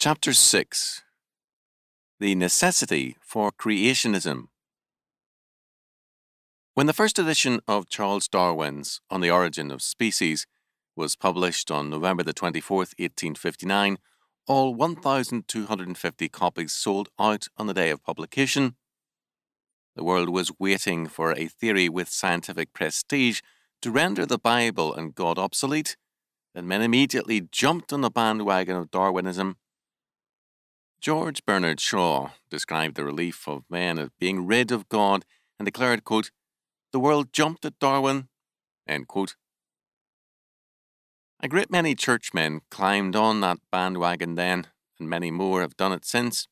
Chapter 6 The Necessity for Creationism. When the first edition of Charles Darwin's On the Origin of Species was published on November the 24th, 1859, all 1,250 copies sold out on the day of publication. The world was waiting for a theory with scientific prestige to render the Bible and God obsolete, and men immediately jumped on the bandwagon of Darwinism George Bernard Shaw described the relief of men as being rid of God and declared, quote, The world jumped at Darwin. A great many churchmen climbed on that bandwagon then, and many more have done it since.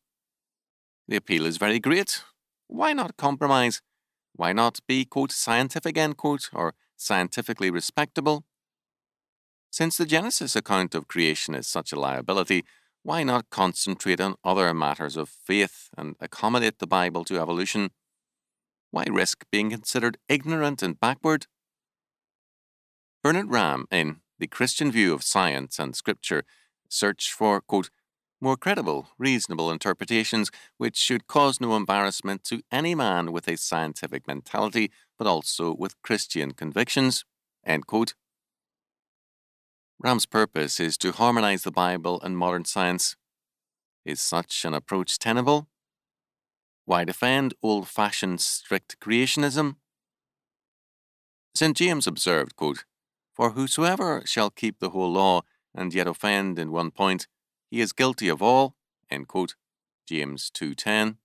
The appeal is very great. Why not compromise? Why not be, quote, scientific, end quote, or scientifically respectable? Since the Genesis account of creation is such a liability, why not concentrate on other matters of faith and accommodate the Bible to evolution? Why risk being considered ignorant and backward? Bernard Ramm, in The Christian View of Science and Scripture, searched for, quote, more credible, reasonable interpretations which should cause no embarrassment to any man with a scientific mentality, but also with Christian convictions. End quote. Ramm's purpose is to harmonize the Bible and modern science. Is such an approach tenable? Why defend old fashioned strict creationism? St. James observed, quote, For whosoever shall keep the whole law and yet offend in one point, he is guilty of all. End quote, James 2.10.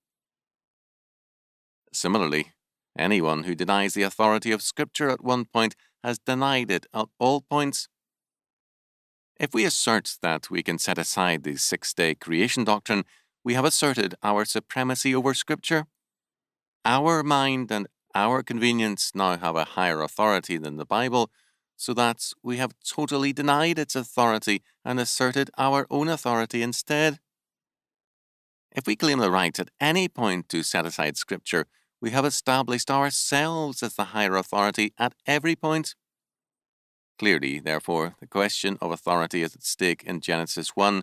Similarly, anyone who denies the authority of Scripture at one point has denied it at all points. If we assert that we can set aside the six day creation doctrine, we have asserted our supremacy over Scripture. Our mind and our convenience now have a higher authority than the Bible, so that we have totally denied its authority and asserted our own authority instead. If we claim the right at any point to set aside Scripture, we have established ourselves as the higher authority at every point. Clearly, therefore, the question of authority is at stake in Genesis 1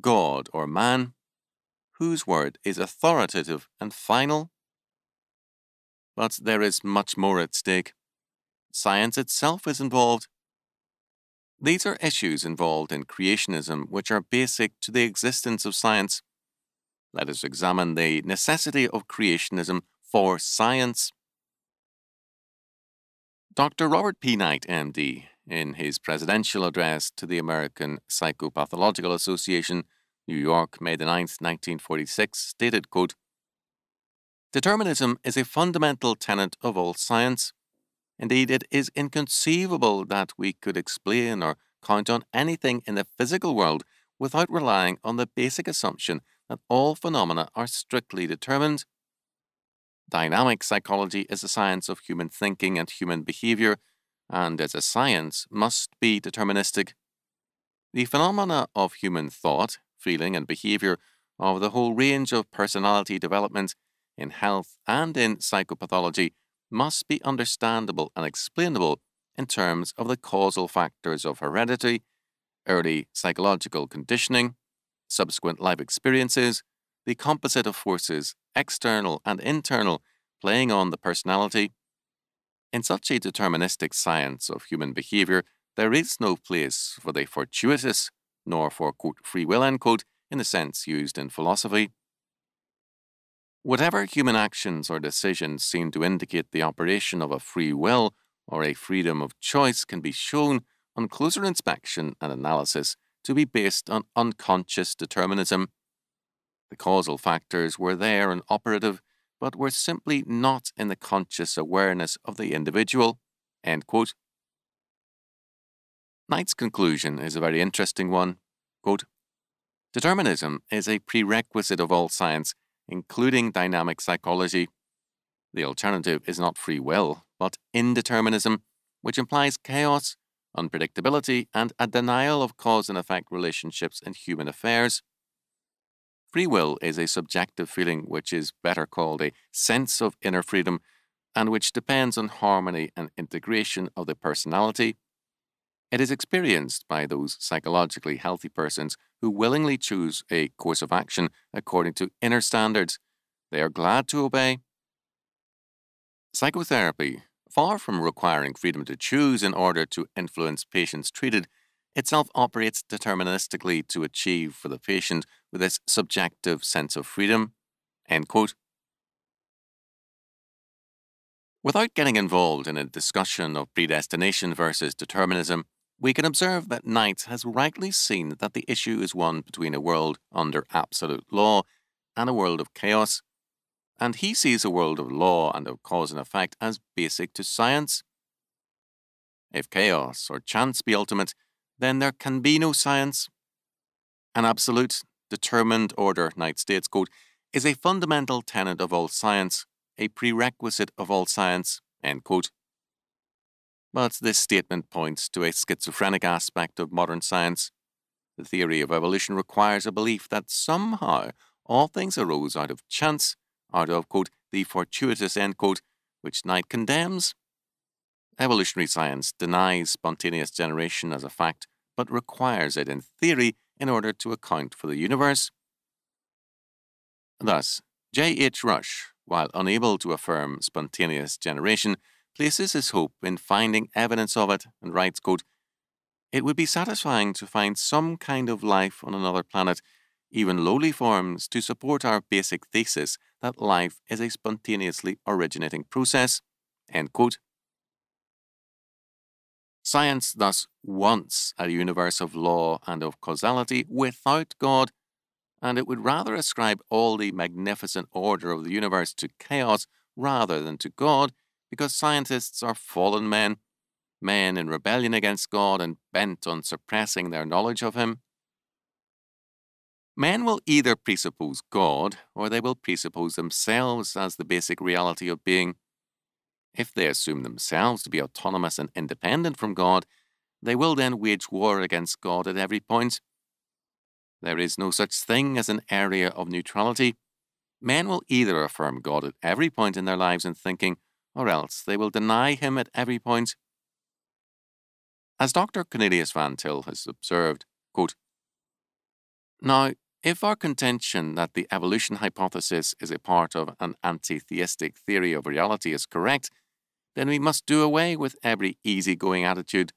God or man, whose word is authoritative and final? But there is much more at stake. Science itself is involved. These are issues involved in creationism which are basic to the existence of science. Let us examine the necessity of creationism for science. Dr. Robert P. Knight, MD, in his presidential address to the American Psychopathological Association, New York, May 9, 1946, stated, quote, Determinism is a fundamental tenet of all science. Indeed, it is inconceivable that we could explain or count on anything in the physical world without relying on the basic assumption that all phenomena are strictly determined. Dynamic psychology is a science of human thinking and human behavior and as a science must be deterministic. The phenomena of human thought, feeling, and behavior of the whole range of personality development in health and in psychopathology must be understandable and explainable in terms of the causal factors of heredity, early psychological conditioning, subsequent life experiences, the composite of forces, external and internal, playing on the personality, in such a deterministic science of human behavior, there is no place for the fortuitous, nor for quote, free will in the sense used in philosophy. Whatever human actions or decisions seem to indicate the operation of a free will or a freedom of choice can be shown on closer inspection and analysis to be based on unconscious determinism. The causal factors were there and operative but were simply not in the conscious awareness of the individual. Knight's conclusion is a very interesting one. Quote, Determinism is a prerequisite of all science, including dynamic psychology. The alternative is not free will, but indeterminism, which implies chaos, unpredictability, and a denial of cause and effect relationships in human affairs. Free will is a subjective feeling which is better called a sense of inner freedom and which depends on harmony and integration of the personality. It is experienced by those psychologically healthy persons who willingly choose a course of action according to inner standards. They are glad to obey. Psychotherapy, far from requiring freedom to choose in order to influence patients treated, itself operates deterministically to achieve for the patient with this subjective sense of freedom. End quote. Without getting involved in a discussion of predestination versus determinism, we can observe that Knight has rightly seen that the issue is one between a world under absolute law and a world of chaos, and he sees a world of law and of cause and effect as basic to science. If chaos or chance be ultimate, then there can be no science. An absolute, determined order, Knight states, quote, is a fundamental tenet of all science, a prerequisite of all science, end quote. But this statement points to a schizophrenic aspect of modern science. The theory of evolution requires a belief that somehow all things arose out of chance, out of, quote, the fortuitous, end quote, which Knight condemns. Evolutionary science denies spontaneous generation as a fact, but requires it in theory in order to account for the universe. Thus, J. H. Rush, while unable to affirm spontaneous generation, places his hope in finding evidence of it and writes, quote, It would be satisfying to find some kind of life on another planet, even lowly forms, to support our basic thesis that life is a spontaneously originating process. End quote. Science thus wants a universe of law and of causality without God, and it would rather ascribe all the magnificent order of the universe to chaos rather than to God because scientists are fallen men, men in rebellion against God and bent on suppressing their knowledge of Him. Men will either presuppose God or they will presuppose themselves as the basic reality of being. If they assume themselves to be autonomous and independent from God, they will then wage war against God at every point. There is no such thing as an area of neutrality. Men will either affirm God at every point in their lives and thinking, or else they will deny him at every point. As Dr. Cornelius Van Til has observed, quote, Now, if our contention that the evolution hypothesis is a part of an anti-theistic theory of reality is correct, then we must do away with every easy-going attitude.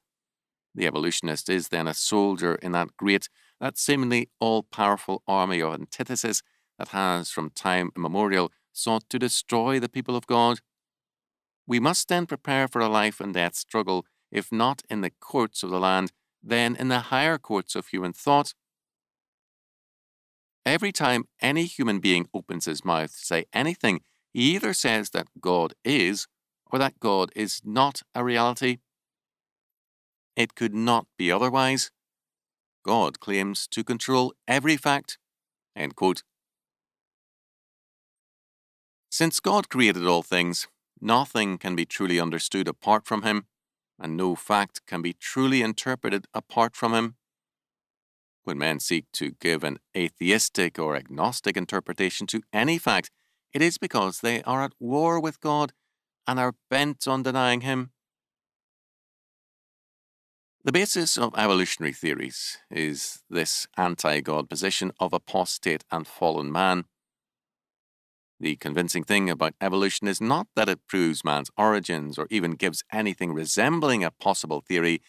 The evolutionist is then a soldier in that great, that seemingly all-powerful army of antithesis that has from time immemorial sought to destroy the people of God. We must then prepare for a life and death struggle, if not in the courts of the land, then in the higher courts of human thought. Every time any human being opens his mouth to say anything, he either says that God is or that God is not a reality. It could not be otherwise. God claims to control every fact. Since God created all things, Nothing can be truly understood apart from him, and no fact can be truly interpreted apart from him. When men seek to give an atheistic or agnostic interpretation to any fact, it is because they are at war with God and are bent on denying him. The basis of evolutionary theories is this anti God position of apostate and fallen man. The convincing thing about evolution is not that it proves man's origins or even gives anything resembling a possible theory,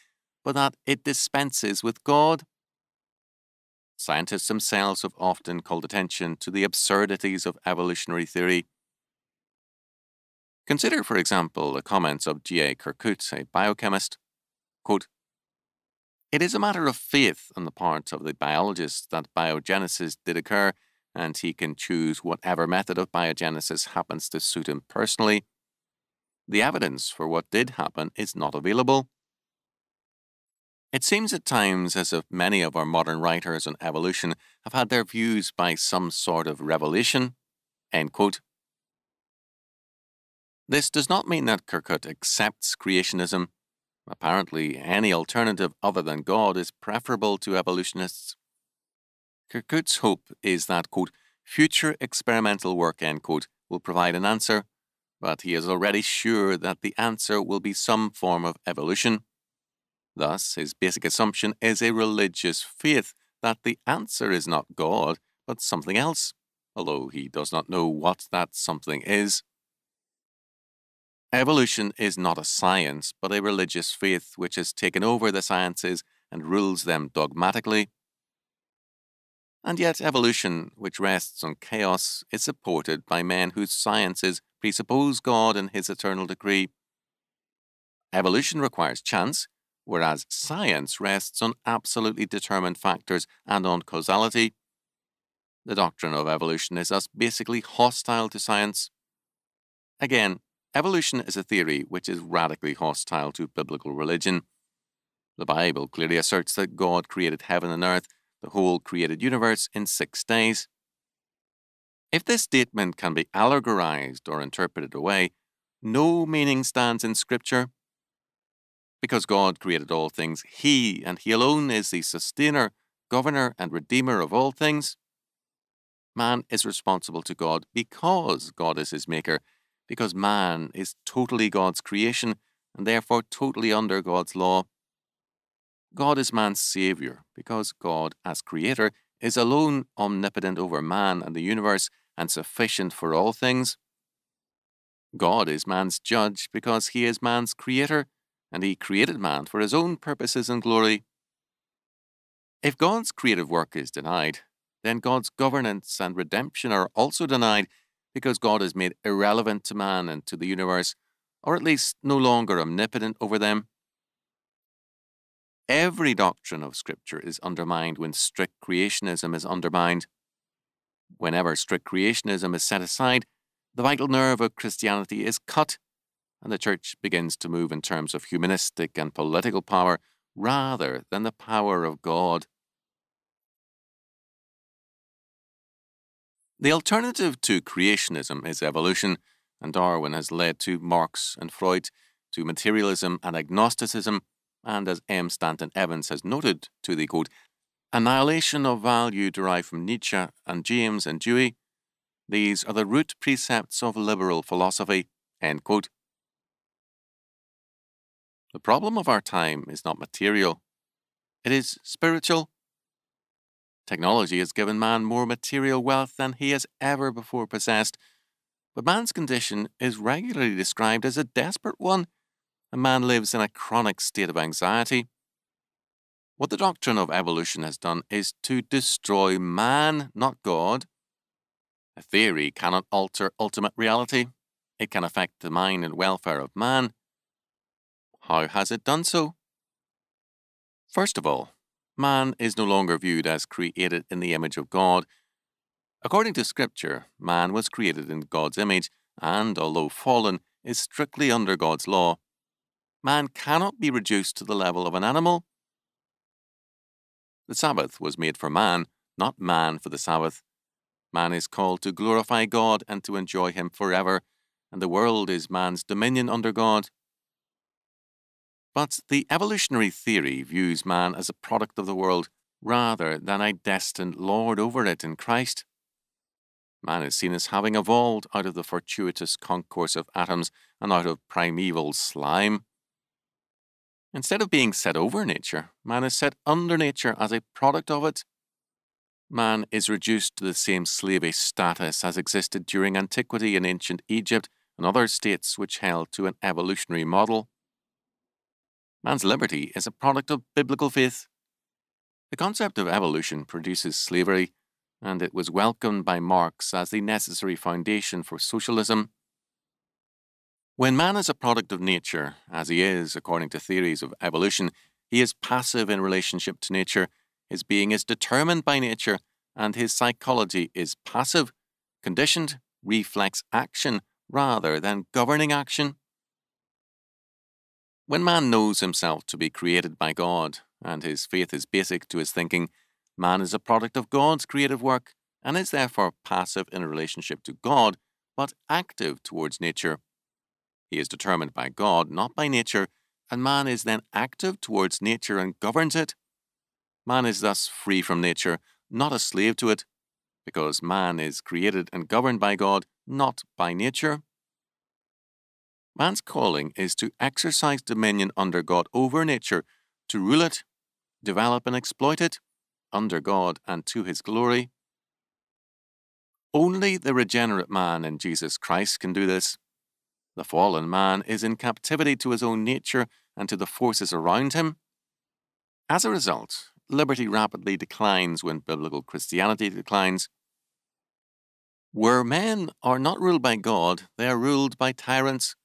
but that it dispenses with God. Scientists themselves have often called attention to the absurdities of evolutionary theory. Consider, for example, the comments of G.A. Kerkut, a biochemist. Quote, it is a matter of faith on the part of the biologist that biogenesis did occur and he can choose whatever method of biogenesis happens to suit him personally. The evidence for what did happen is not available. It seems at times as if many of our modern writers on evolution have had their views by some sort of revelation. This does not mean that Kerkut accepts creationism. Apparently, any alternative other than God is preferable to evolutionists. Kerkut's hope is that, quote, future experimental work, end quote, will provide an answer, but he is already sure that the answer will be some form of evolution. Thus, his basic assumption is a religious faith that the answer is not God, but something else, although he does not know what that something is. Evolution is not a science, but a religious faith which has taken over the sciences and rules them dogmatically. And yet, evolution, which rests on chaos, is supported by men whose sciences presuppose God and His eternal decree. Evolution requires chance, whereas science rests on absolutely determined factors and on causality. The doctrine of evolution is thus basically hostile to science. Again, evolution is a theory which is radically hostile to biblical religion. The Bible clearly asserts that God created heaven and earth, the whole created universe, in six days. If this statement can be allegorized or interpreted away, no meaning stands in Scripture. Because God created all things, He and He alone is the sustainer, governor, and redeemer of all things. Man is responsible to God because God is his maker, because man is totally God's creation and therefore totally under God's law. God is man's Saviour because God, as Creator, is alone omnipotent over man and the universe and sufficient for all things. God is man's judge because he is man's creator and he created man for his own purposes and glory. If God's creative work is denied, then God's governance and redemption are also denied because God is made irrelevant to man and to the universe, or at least no longer omnipotent over them. Every doctrine of Scripture is undermined when strict creationism is undermined. Whenever strict creationism is set aside, the vital nerve of Christianity is cut, and the Church begins to move in terms of humanistic and political power rather than the power of God. The alternative to creationism is evolution, and Darwin has led to Marx and Freud, to materialism and agnosticism, and as M. Stanton Evans has noted, to the quote, annihilation of value derived from Nietzsche and James and Dewey. These are the root precepts of liberal philosophy. End quote. The problem of our time is not material, it is spiritual. Technology has given man more material wealth than he has ever before possessed, but man's condition is regularly described as a desperate one a man lives in a chronic state of anxiety. What the doctrine of evolution has done is to destroy man, not God. A theory cannot alter ultimate reality. It can affect the mind and welfare of man. How has it done so? First of all, man is no longer viewed as created in the image of God. According to Scripture, man was created in God's image and, although fallen, is strictly under God's law man cannot be reduced to the level of an animal. The Sabbath was made for man, not man for the Sabbath. Man is called to glorify God and to enjoy Him forever, and the world is man's dominion under God. But the evolutionary theory views man as a product of the world rather than a destined lord over it in Christ. Man is seen as having evolved out of the fortuitous concourse of atoms and out of primeval slime. Instead of being set over nature, man is set under nature as a product of it. Man is reduced to the same slavish status as existed during antiquity in ancient Egypt and other states which held to an evolutionary model. Man's liberty is a product of biblical faith. The concept of evolution produces slavery, and it was welcomed by Marx as the necessary foundation for socialism. When man is a product of nature, as he is according to theories of evolution, he is passive in relationship to nature, his being is determined by nature, and his psychology is passive, conditioned, reflex action rather than governing action. When man knows himself to be created by God, and his faith is basic to his thinking, man is a product of God's creative work and is therefore passive in relationship to God, but active towards nature. He is determined by God, not by nature, and man is then active towards nature and governs it. Man is thus free from nature, not a slave to it, because man is created and governed by God, not by nature. Man's calling is to exercise dominion under God over nature, to rule it, develop and exploit it, under God and to his glory. Only the regenerate man in Jesus Christ can do this. The fallen man is in captivity to his own nature and to the forces around him. As a result, liberty rapidly declines when biblical Christianity declines. Where men are not ruled by God, they are ruled by tyrants,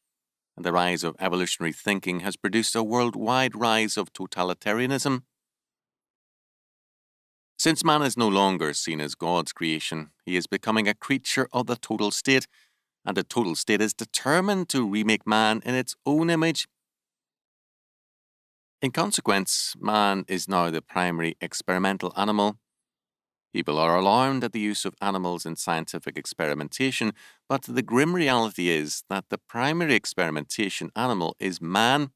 and the rise of evolutionary thinking has produced a worldwide rise of totalitarianism. Since man is no longer seen as God's creation, he is becoming a creature of the total state, and the total state is determined to remake man in its own image. In consequence, man is now the primary experimental animal. People are alarmed at the use of animals in scientific experimentation, but the grim reality is that the primary experimentation animal is man.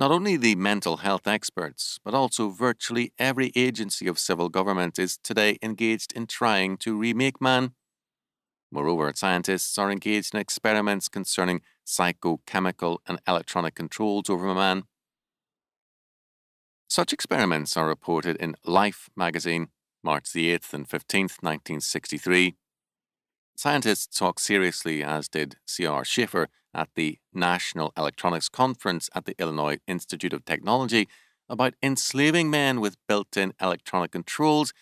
Not only the mental health experts, but also virtually every agency of civil government is today engaged in trying to remake man. Moreover, scientists are engaged in experiments concerning psychochemical and electronic controls over man. Such experiments are reported in Life magazine, March the 8th and 15th, 1963. Scientists talk seriously, as did C.R. Schafer, at the National Electronics Conference at the Illinois Institute of Technology about enslaving men with built in electronic controls,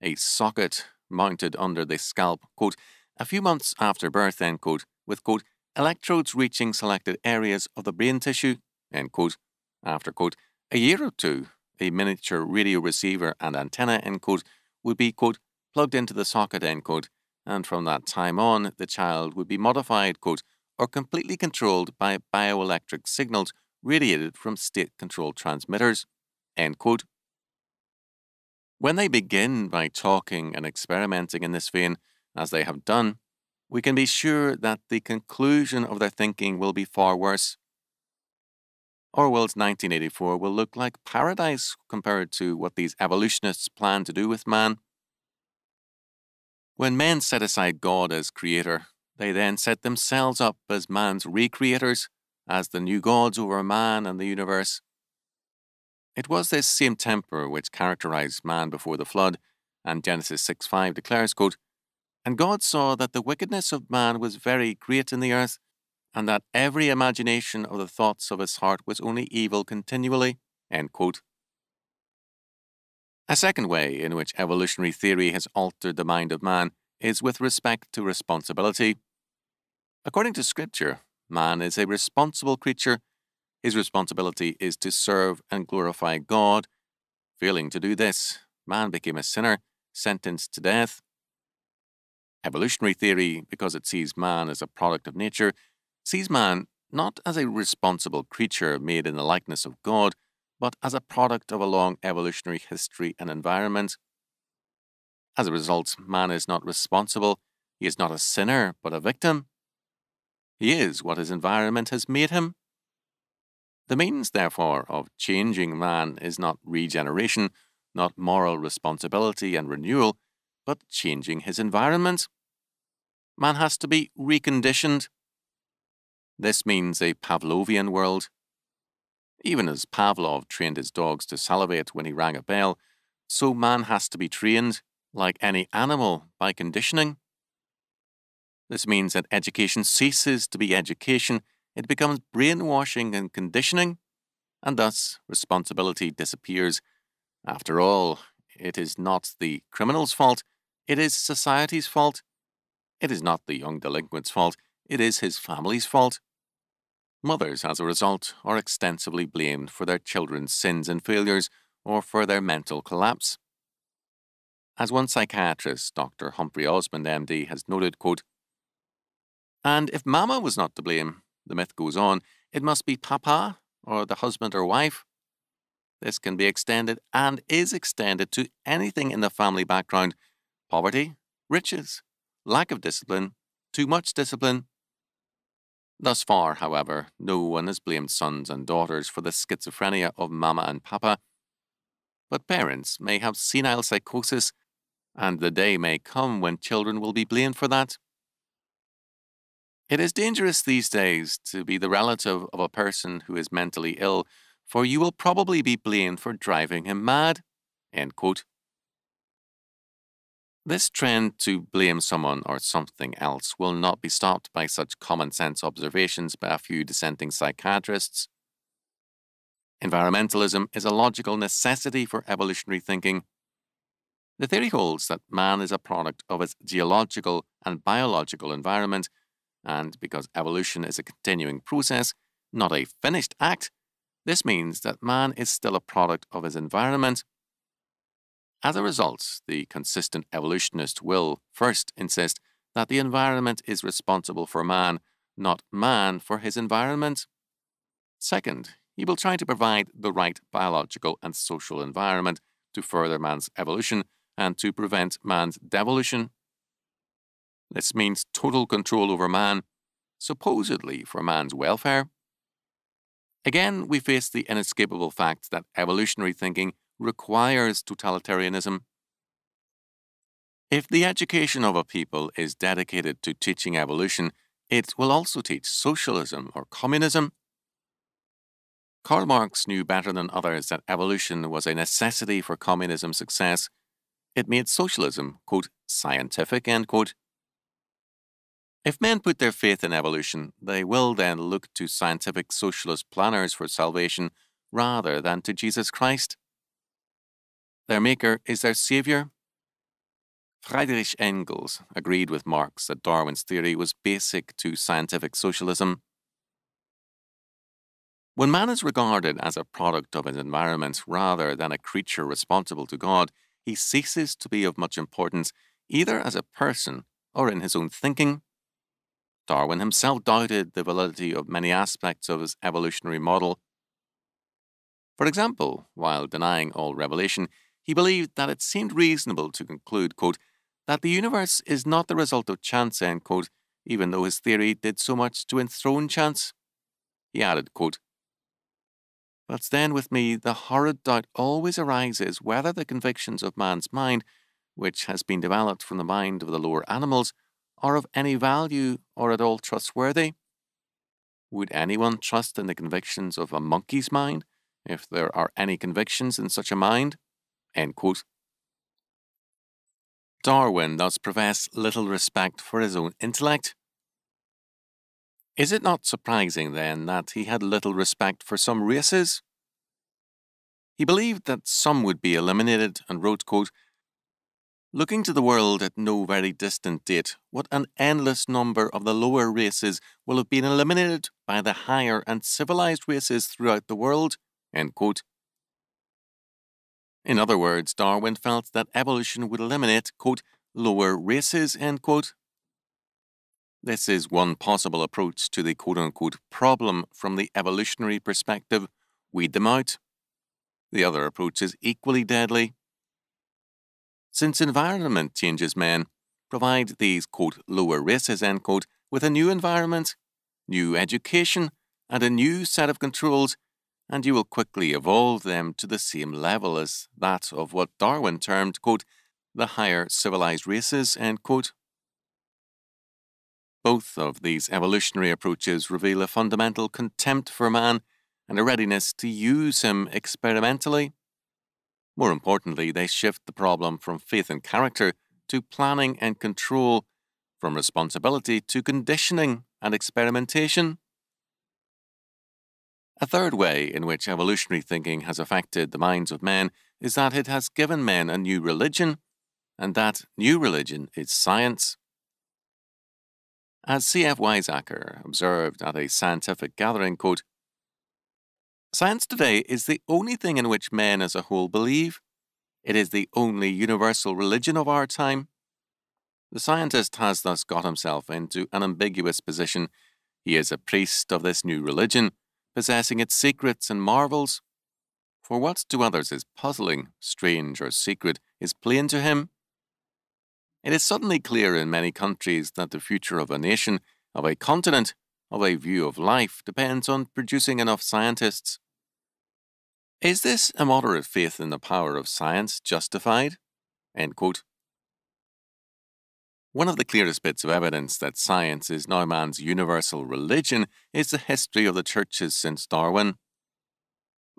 a socket mounted under the scalp, quote, a few months after birth, end quote, with, quote, electrodes reaching selected areas of the brain tissue, end quote, after, quote, a year or two, a miniature radio receiver and antenna, end quote, would be, quote, plugged into the socket, end quote, and from that time on, the child would be modified, quote, or completely controlled by bioelectric signals radiated from state controlled transmitters. End quote. When they begin by talking and experimenting in this vein, as they have done, we can be sure that the conclusion of their thinking will be far worse. Orwell's 1984 will look like paradise compared to what these evolutionists plan to do with man. When men set aside God as creator, they then set themselves up as man's recreators, as the new gods over man and the universe. It was this same temper which characterized man before the flood, and Genesis 6 5 declares, quote, And God saw that the wickedness of man was very great in the earth, and that every imagination of the thoughts of his heart was only evil continually. A second way in which evolutionary theory has altered the mind of man is with respect to responsibility. According to Scripture, man is a responsible creature. His responsibility is to serve and glorify God. Failing to do this, man became a sinner, sentenced to death. Evolutionary theory, because it sees man as a product of nature, sees man not as a responsible creature made in the likeness of God, but as a product of a long evolutionary history and environment. As a result, man is not responsible, he is not a sinner, but a victim. He is what his environment has made him. The means, therefore, of changing man is not regeneration, not moral responsibility and renewal, but changing his environment. Man has to be reconditioned. This means a Pavlovian world. Even as Pavlov trained his dogs to salivate when he rang a bell, so man has to be trained, like any animal, by conditioning. This means that education ceases to be education, it becomes brainwashing and conditioning, and thus responsibility disappears. After all, it is not the criminal's fault, it is society's fault. It is not the young delinquent's fault, it is his family's fault. Mothers, as a result, are extensively blamed for their children's sins and failures or for their mental collapse. As one psychiatrist, Dr. Humphrey Osmond, MD, has noted, quote, and if Mama was not to blame, the myth goes on, it must be Papa or the husband or wife. This can be extended and is extended to anything in the family background poverty, riches, lack of discipline, too much discipline. Thus far, however, no one has blamed sons and daughters for the schizophrenia of Mama and Papa. But parents may have senile psychosis, and the day may come when children will be blamed for that. It is dangerous these days to be the relative of a person who is mentally ill, for you will probably be blamed for driving him mad. This trend to blame someone or something else will not be stopped by such common sense observations by a few dissenting psychiatrists. Environmentalism is a logical necessity for evolutionary thinking. The theory holds that man is a product of his geological and biological environment, and because evolution is a continuing process, not a finished act, this means that man is still a product of his environment. As a result, the consistent evolutionist will first insist that the environment is responsible for man, not man for his environment. Second, he will try to provide the right biological and social environment to further man's evolution and to prevent man's devolution. This means total control over man, supposedly for man's welfare. Again, we face the inescapable fact that evolutionary thinking requires totalitarianism. If the education of a people is dedicated to teaching evolution, it will also teach socialism or communism. Karl Marx knew better than others that evolution was a necessity for communism's success. It made socialism, quote, scientific, end quote. If men put their faith in evolution, they will then look to scientific socialist planners for salvation rather than to Jesus Christ. Their maker is their savior. Friedrich Engels agreed with Marx that Darwin's theory was basic to scientific socialism. When man is regarded as a product of his environment rather than a creature responsible to God, he ceases to be of much importance either as a person or in his own thinking. Darwin himself doubted the validity of many aspects of his evolutionary model. For example, while denying all revelation, he believed that it seemed reasonable to conclude, quote, that the universe is not the result of chance, end quote, even though his theory did so much to enthrone chance. He added, quote, but then with me, the horrid doubt always arises whether the convictions of man's mind, which has been developed from the mind of the lower animals, are of any value or at all trustworthy. Would anyone trust in the convictions of a monkey's mind, if there are any convictions in such a mind? Darwin thus professed little respect for his own intellect. Is it not surprising, then, that he had little respect for some races? He believed that some would be eliminated and wrote, quote, Looking to the world at no very distant date, what an endless number of the lower races will have been eliminated by the higher and civilized races throughout the world. In other words, Darwin felt that evolution would eliminate, quote, lower races, end quote, this is one possible approach to the quote unquote problem from the evolutionary perspective weed them out. The other approach is equally deadly. Since environment changes men, provide these quote lower races end quote with a new environment, new education, and a new set of controls, and you will quickly evolve them to the same level as that of what Darwin termed quote the higher civilized races end quote. Both of these evolutionary approaches reveal a fundamental contempt for man and a readiness to use him experimentally. More importantly, they shift the problem from faith and character to planning and control, from responsibility to conditioning and experimentation. A third way in which evolutionary thinking has affected the minds of men is that it has given men a new religion, and that new religion is science. As C.F. Weizsäcker observed at a scientific gathering, quote, Science today is the only thing in which men as a whole believe. It is the only universal religion of our time. The scientist has thus got himself into an ambiguous position. He is a priest of this new religion, possessing its secrets and marvels. For what to others is puzzling, strange, or secret is plain to him. It is suddenly clear in many countries that the future of a nation, of a continent, of a view of life depends on producing enough scientists. Is this immoderate faith in the power of science justified? One of the clearest bits of evidence that science is now man's universal religion is the history of the churches since Darwin.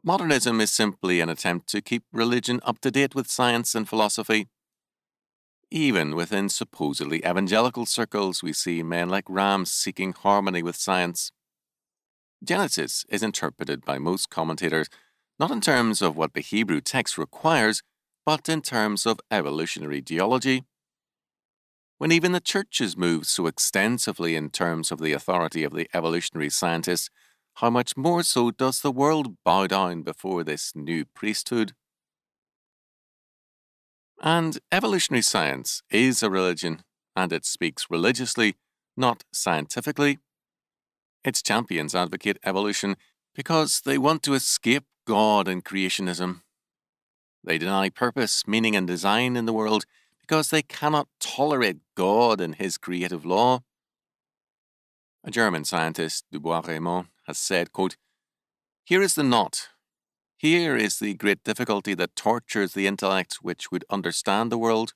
Modernism is simply an attempt to keep religion up to date with science and philosophy. Even within supposedly evangelical circles, we see men like Ramms seeking harmony with science. Genesis is interpreted by most commentators not in terms of what the Hebrew text requires, but in terms of evolutionary geology. When even the churches move so extensively in terms of the authority of the evolutionary scientists, how much more so does the world bow down before this new priesthood? And evolutionary science is a religion, and it speaks religiously, not scientifically. Its champions advocate evolution because they want to escape God and creationism. They deny purpose, meaning, and design in the world because they cannot tolerate God and His creative law. A German scientist, du Bois-Reymond, has said, quote, Here is the knot. Here is the great difficulty that tortures the intellect which would understand the world.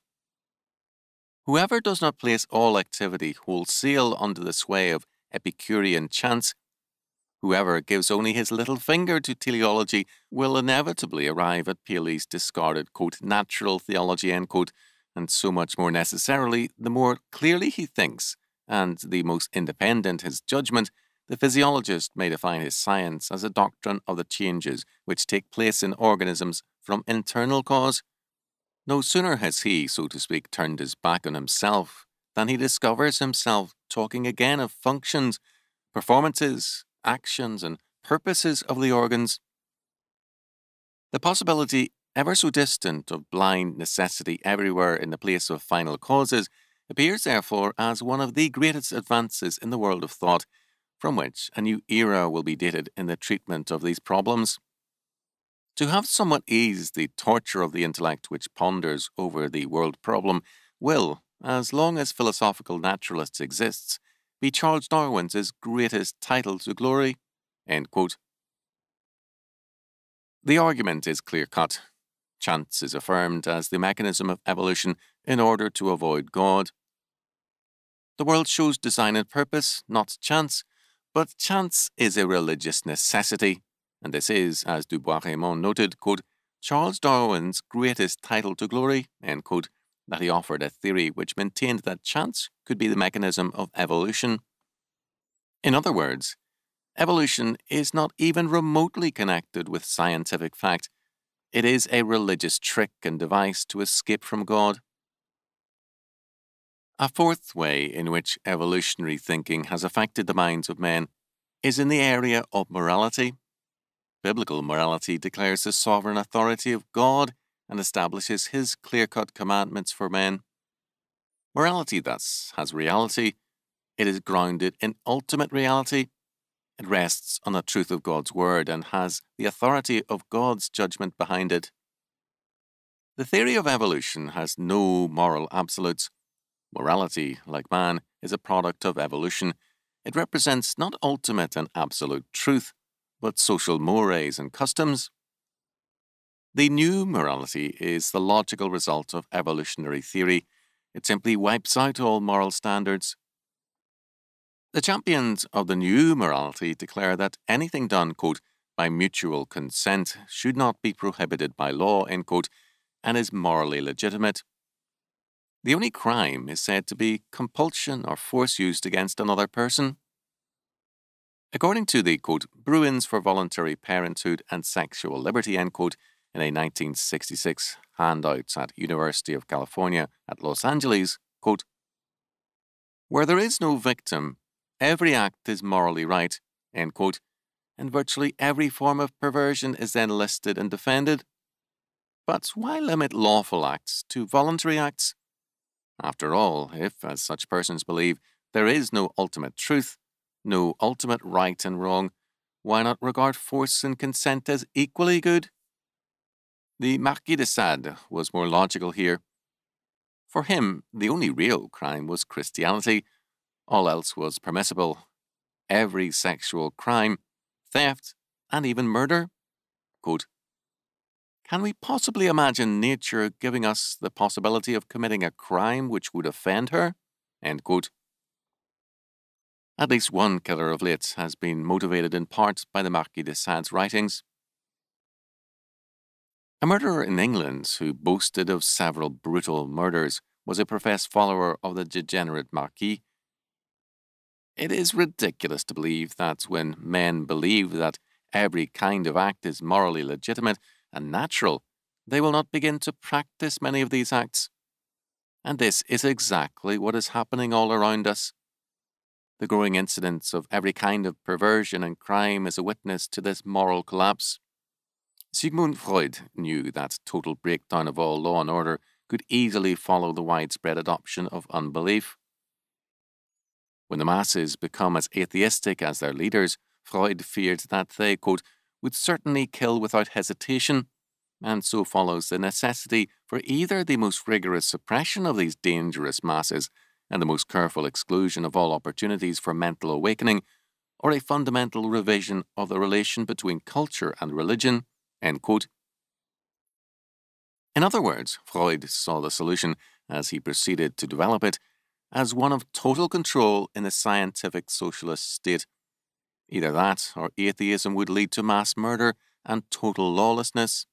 Whoever does not place all activity wholesale under the sway of Epicurean chance Whoever gives only his little finger to teleology will inevitably arrive at Paley's discarded, quote, natural theology, end quote, and so much more necessarily, the more clearly he thinks, and the most independent his judgment, the physiologist may define his science as a doctrine of the changes which take place in organisms from internal cause. No sooner has he, so to speak, turned his back on himself than he discovers himself talking again of functions, performances, actions, and purposes of the organs. The possibility, ever so distant, of blind necessity everywhere in the place of final causes appears therefore as one of the greatest advances in the world of thought, from which a new era will be dated in the treatment of these problems. To have somewhat eased the torture of the intellect which ponders over the world problem will, as long as philosophical naturalists exist, be Charles Darwin's greatest title to glory. The argument is clear cut. Chance is affirmed as the mechanism of evolution in order to avoid God. The world shows design and purpose, not chance, but chance is a religious necessity, and this is, as du Bois-Reymond noted, quote, Charles Darwin's greatest title to glory, end quote, that he offered a theory which maintained that chance could be the mechanism of evolution. In other words, evolution is not even remotely connected with scientific fact. It is a religious trick and device to escape from God. A fourth way in which evolutionary thinking has affected the minds of men is in the area of morality. Biblical morality declares the sovereign authority of God and establishes his clear cut commandments for men. Morality, thus, has reality. It is grounded in ultimate reality. It rests on the truth of God's word and has the authority of God's judgment behind it. The theory of evolution has no moral absolutes. Morality, like man, is a product of evolution. It represents not ultimate and absolute truth, but social mores and customs. The new morality is the logical result of evolutionary theory. It simply wipes out all moral standards. The champions of the new morality declare that anything done, quote, by mutual consent should not be prohibited by law, end quote, and is morally legitimate. The only crime is said to be compulsion or force used against another person. According to the quote, Bruins for Voluntary Parenthood and Sexual Liberty, end quote, in a 1966 handouts at University of California at Los Angeles, quote, Where there is no victim, every act is morally right, end quote, and virtually every form of perversion is then listed and defended. But why limit lawful acts to voluntary acts? After all, if, as such persons believe, there is no ultimate truth, no ultimate right and wrong, why not regard force and consent as equally good? The Marquis de Sade was more logical here. For him, the only real crime was Christianity. All else was permissible. Every sexual crime, theft, and even murder. Quote, Can we possibly imagine nature giving us the possibility of committing a crime which would offend her? At least one killer of late has been motivated in part by the Marquis de Sade's writings. A murderer in England who boasted of several brutal murders was a professed follower of the degenerate Marquis. It is ridiculous to believe that when men believe that every kind of act is morally legitimate and natural, they will not begin to practice many of these acts. And this is exactly what is happening all around us. The growing incidence of every kind of perversion and crime is a witness to this moral collapse. Sigmund Freud knew that total breakdown of all law and order could easily follow the widespread adoption of unbelief. When the masses become as atheistic as their leaders, Freud feared that they, quote, would certainly kill without hesitation, and so follows the necessity for either the most rigorous suppression of these dangerous masses and the most careful exclusion of all opportunities for mental awakening, or a fundamental revision of the relation between culture and religion. In other words, Freud saw the solution, as he proceeded to develop it, as one of total control in a scientific socialist state. Either that or atheism would lead to mass murder and total lawlessness.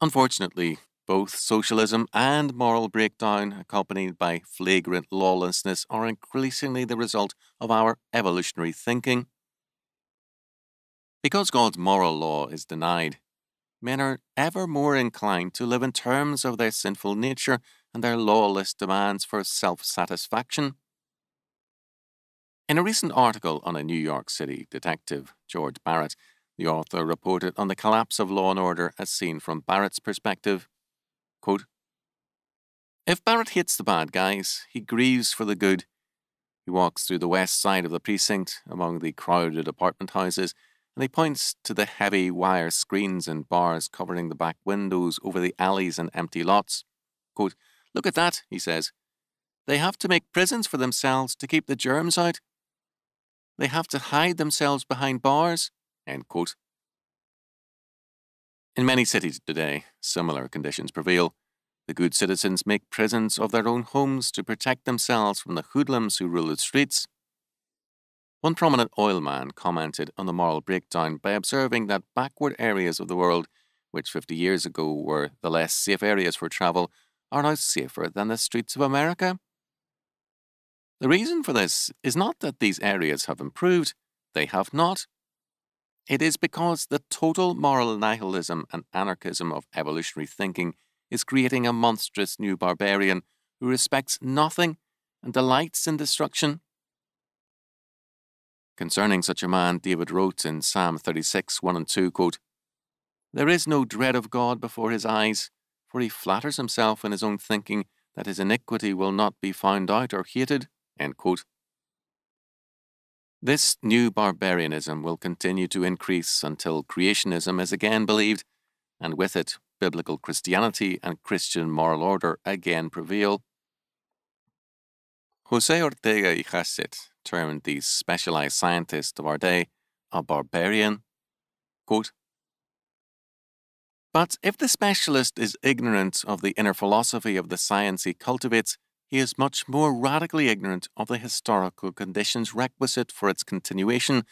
Unfortunately, both socialism and moral breakdown, accompanied by flagrant lawlessness, are increasingly the result of our evolutionary thinking. Because God's moral law is denied, men are ever more inclined to live in terms of their sinful nature and their lawless demands for self satisfaction. In a recent article on a New York City detective, George Barrett, the author reported on the collapse of law and order as seen from Barrett's perspective. Quote, if Barrett hates the bad guys, he grieves for the good. He walks through the west side of the precinct among the crowded apartment houses and he points to the heavy wire screens and bars covering the back windows over the alleys and empty lots. Quote, Look at that, he says. They have to make prisons for themselves to keep the germs out. They have to hide themselves behind bars. In many cities today, similar conditions prevail. The good citizens make prisons of their own homes to protect themselves from the hoodlums who rule the streets. One prominent oil man commented on the moral breakdown by observing that backward areas of the world, which 50 years ago were the less safe areas for travel, are now safer than the streets of America. The reason for this is not that these areas have improved, they have not. It is because the total moral nihilism and anarchism of evolutionary thinking is creating a monstrous new barbarian who respects nothing and delights in destruction. Concerning such a man, David wrote in Psalm 36, 1 and 2, quote, There is no dread of God before his eyes, for he flatters himself in his own thinking that his iniquity will not be found out or hated. This new barbarianism will continue to increase until creationism is again believed, and with it, biblical Christianity and Christian moral order again prevail. Jose Ortega y Gasset termed the specialized scientist of our day a barbarian. Quote, but if the specialist is ignorant of the inner philosophy of the science he cultivates, he is much more radically ignorant of the historical conditions requisite for its continuation.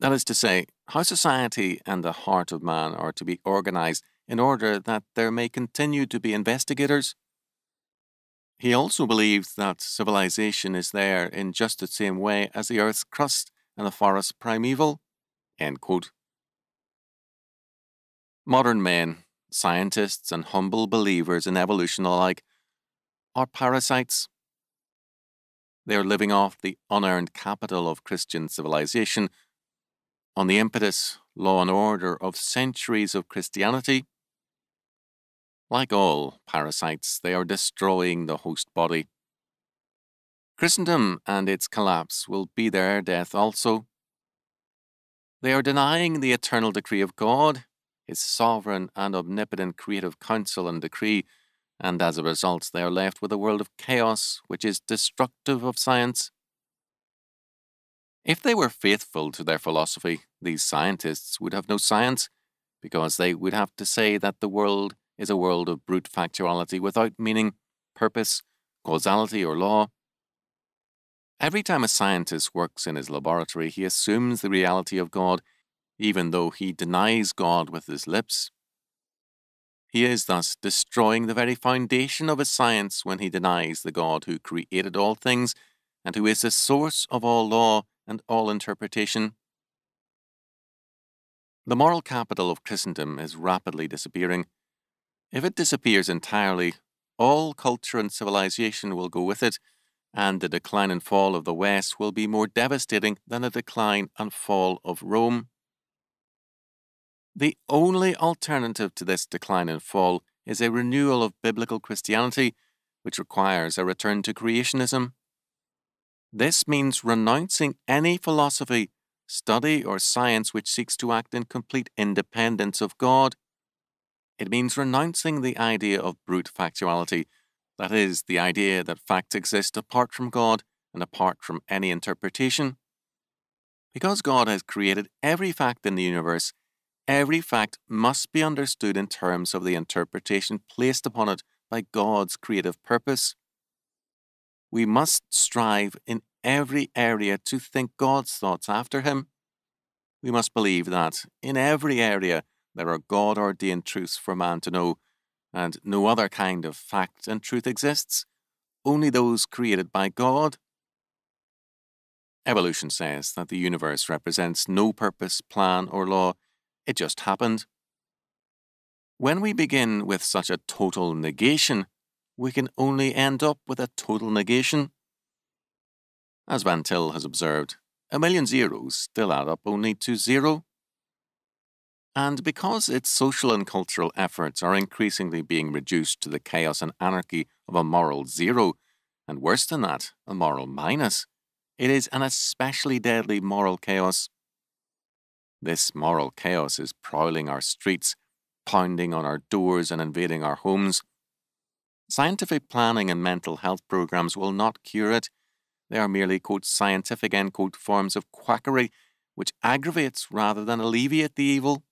That is to say, how society and the heart of man are to be organized in order that there may continue to be investigators. He also believes that civilization is there in just the same way as the earth's crust and the forest primeval. Modern men, scientists, and humble believers in evolution alike are parasites. They are living off the unearned capital of Christian civilization, on the impetus, law, and order of centuries of Christianity. Like all parasites, they are destroying the host body. Christendom and its collapse will be their death also. They are denying the eternal decree of God, His sovereign and omnipotent creative counsel and decree and as a result, they are left with a world of chaos which is destructive of science. If they were faithful to their philosophy, these scientists would have no science, because they would have to say that the world is a world of brute factuality without meaning, purpose, causality, or law. Every time a scientist works in his laboratory, he assumes the reality of God. Even though he denies God with his lips. He is thus destroying the very foundation of his science when he denies the God who created all things and who is the source of all law and all interpretation. The moral capital of Christendom is rapidly disappearing. If it disappears entirely, all culture and civilization will go with it, and the decline and fall of the West will be more devastating than the decline and fall of Rome. The only alternative to this decline and fall is a renewal of biblical Christianity, which requires a return to creationism. This means renouncing any philosophy, study, or science which seeks to act in complete independence of God. It means renouncing the idea of brute factuality, that is, the idea that facts exist apart from God and apart from any interpretation. Because God has created every fact in the universe, every fact must be understood in terms of the interpretation placed upon it by God's creative purpose. We must strive in every area to think God's thoughts after Him. We must believe that in every area there are God ordained truths for man to know, and no other kind of fact and truth exists, only those created by God. Evolution says that the universe represents no purpose, plan, or law, it just happened. When we begin with such a total negation, we can only end up with a total negation. As Van Til has observed, a million zeros still add up only to zero. And because its social and cultural efforts are increasingly being reduced to the chaos and anarchy of a moral zero, and worse than that, a moral minus, it is an especially deadly moral chaos. This moral chaos is prowling our streets, pounding on our doors, and invading our homes. Scientific planning and mental health programs will not cure it. They are merely, quote, scientific, end quote, forms of quackery which aggravates rather than alleviate the evil.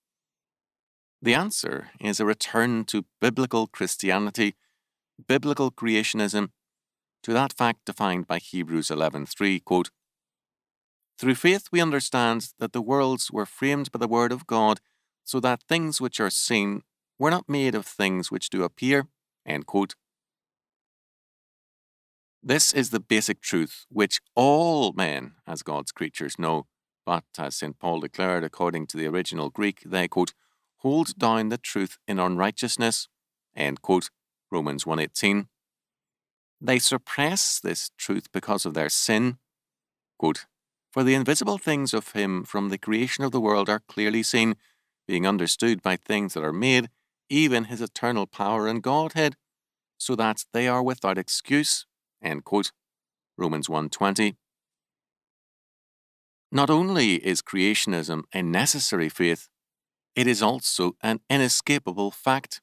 The answer is a return to biblical Christianity, biblical creationism, to that fact defined by Hebrews 11:3, quote, Through faith we understand that the worlds were framed by the word of God, so that things which are seen were not made of things which do appear. This is the basic truth which all men, as God's creatures, know. But, as St. Paul declared according to the original Greek, they, quote, hold down the truth in unrighteousness, end quote, Romans 1.18. They suppress this truth because of their sin. Quote, For the invisible things of him from the creation of the world are clearly seen, being understood by things that are made, even his eternal power and Godhead, so that they are without excuse. End quote. Romans 1.20. Not only is creationism a necessary faith, it is also an inescapable fact.